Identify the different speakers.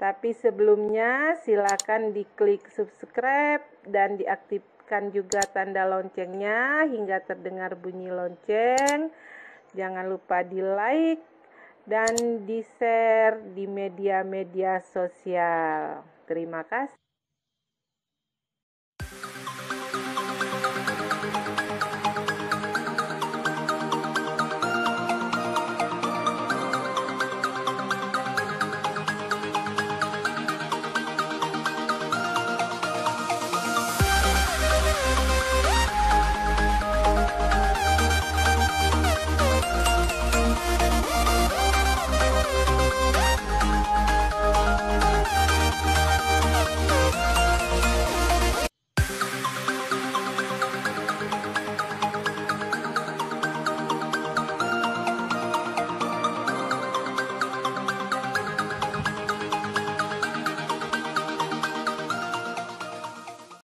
Speaker 1: Tapi sebelumnya silakan diklik subscribe dan diaktifkan juga tanda loncengnya hingga terdengar bunyi lonceng. Jangan lupa di like dan di share di media-media sosial. Terima kasih.